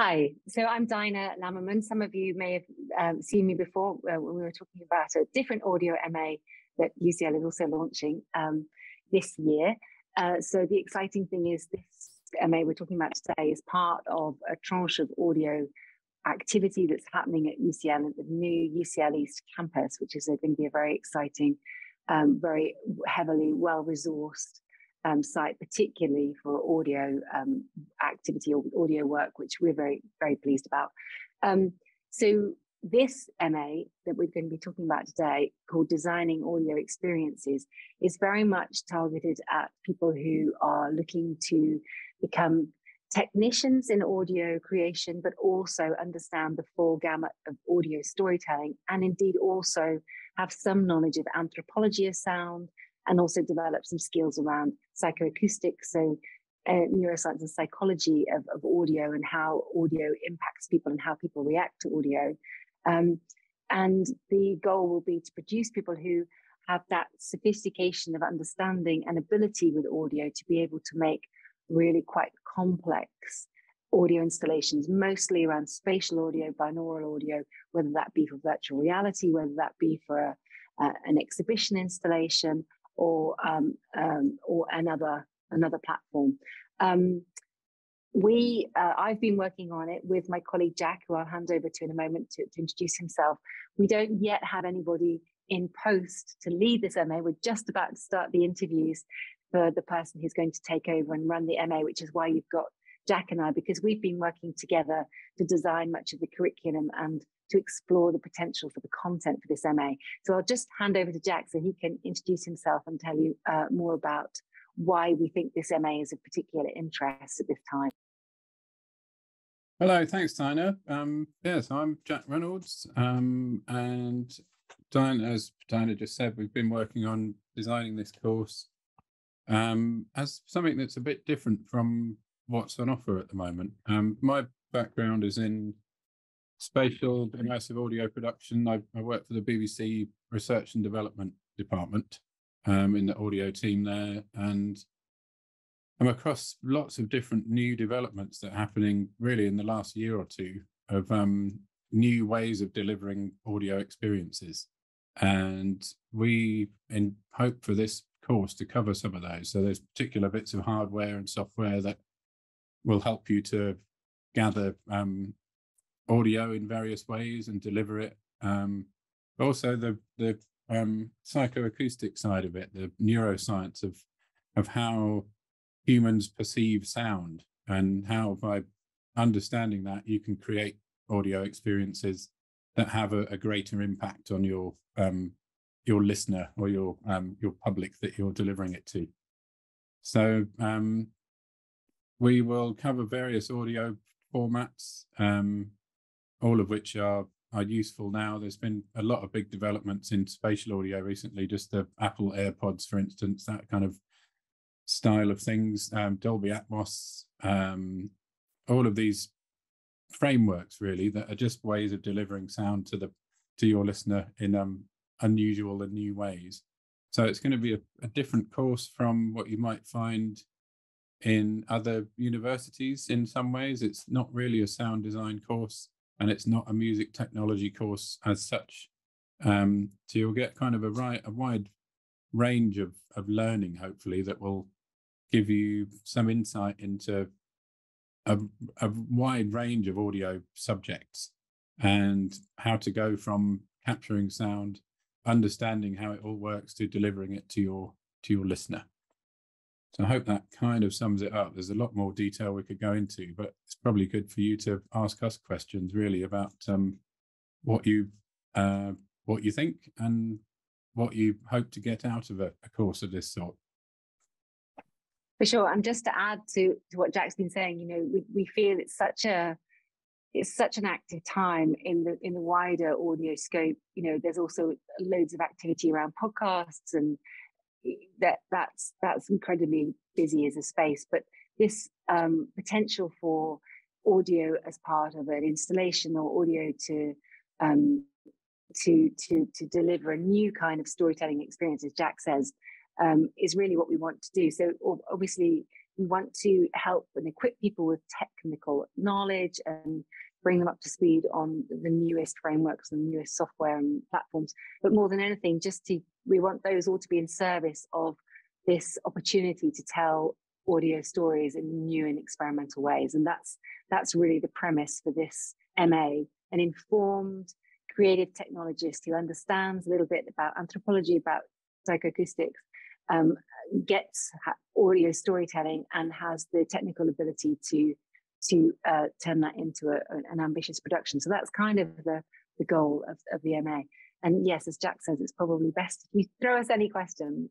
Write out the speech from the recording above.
Hi, so I'm Dinah Lammiman. Some of you may have um, seen me before uh, when we were talking about a different audio MA that UCL is also launching um, this year. Uh, so the exciting thing is this MA we're talking about today is part of a tranche of audio activity that's happening at UCL at the new UCL East campus, which is going to be a very exciting, um, very heavily well resourced um, site, particularly for audio um, activity or audio work, which we're very, very pleased about. Um, so this MA that we're going to be talking about today, called Designing Audio Experiences, is very much targeted at people who are looking to become technicians in audio creation, but also understand the full gamut of audio storytelling, and indeed also have some knowledge of anthropology of sound, and also develop some skills around psychoacoustics, so uh, neuroscience and psychology of, of audio and how audio impacts people and how people react to audio. Um, and the goal will be to produce people who have that sophistication of understanding and ability with audio to be able to make really quite complex audio installations, mostly around spatial audio, binaural audio, whether that be for virtual reality, whether that be for a, uh, an exhibition installation, or um, um, or another another platform. Um, we uh, I've been working on it with my colleague Jack, who I'll hand over to in a moment to, to introduce himself. We don't yet have anybody in post to lead this MA. We're just about to start the interviews for the person who's going to take over and run the MA, which is why you've got Jack and I, because we've been working together to design much of the curriculum and to explore the potential for the content for this MA. So I'll just hand over to Jack so he can introduce himself and tell you uh, more about why we think this MA is of particular interest at this time. Hello, thanks, Dinah. Um, yes, I'm Jack Reynolds, um, and Dinah, as Dinah just said, we've been working on designing this course um, as something that's a bit different from what's on offer at the moment. Um, my background is in spatial immersive audio production. I, I work for the BBC Research and Development Department um, in the audio team there, and I'm across lots of different new developments that are happening really in the last year or two of um, new ways of delivering audio experiences. And we in hope for this course to cover some of those. So there's particular bits of hardware and software that will help you to gather um, audio in various ways and deliver it. Um, also, the the um, psychoacoustic side of it, the neuroscience of of how humans perceive sound and how by understanding that you can create audio experiences that have a, a greater impact on your um, your listener or your um, your public that you're delivering it to. So um, we will cover various audio formats. Um, all of which are are useful now. There's been a lot of big developments in spatial audio recently. Just the Apple AirPods, for instance, that kind of style of things. Um, Dolby Atmos, um, all of these frameworks really that are just ways of delivering sound to the to your listener in um, unusual and new ways. So it's going to be a, a different course from what you might find in other universities in some ways. It's not really a sound design course and it's not a music technology course as such. Um, so you'll get kind of a, right, a wide range of, of learning, hopefully, that will give you some insight into a, a wide range of audio subjects and how to go from capturing sound, understanding how it all works, to delivering it to your to your listener. So I hope that kind of sums it up. There's a lot more detail we could go into, but it's probably good for you to ask us questions really about um, what you uh, what you think and what you hope to get out of a, a, course of this sort. For sure, and just to add to, to what Jack's been saying, you know, we, we feel it's such a it's such an active time in the in the wider audio scope. You know, there's also loads of activity around podcasts and that that's that's incredibly busy as a space. But this um, potential for audio as part of an installation or audio to um, to to to deliver a new kind of storytelling experience, as Jack says, um, is really what we want to do. So obviously, we want to help and equip people with technical knowledge and bring them up to speed on the newest frameworks and newest software and platforms. But more than anything, just to we want those all to be in service of this opportunity to tell audio stories in new and experimental ways. And that's that's really the premise for this MA, an informed, creative technologist who understands a little bit about anthropology, about psychoacoustics, um, gets audio storytelling and has the technical ability to to uh, turn that into a, an ambitious production. So that's kind of the the goal of, of the MA. And yes, as Jack says, it's probably best if you throw us any questions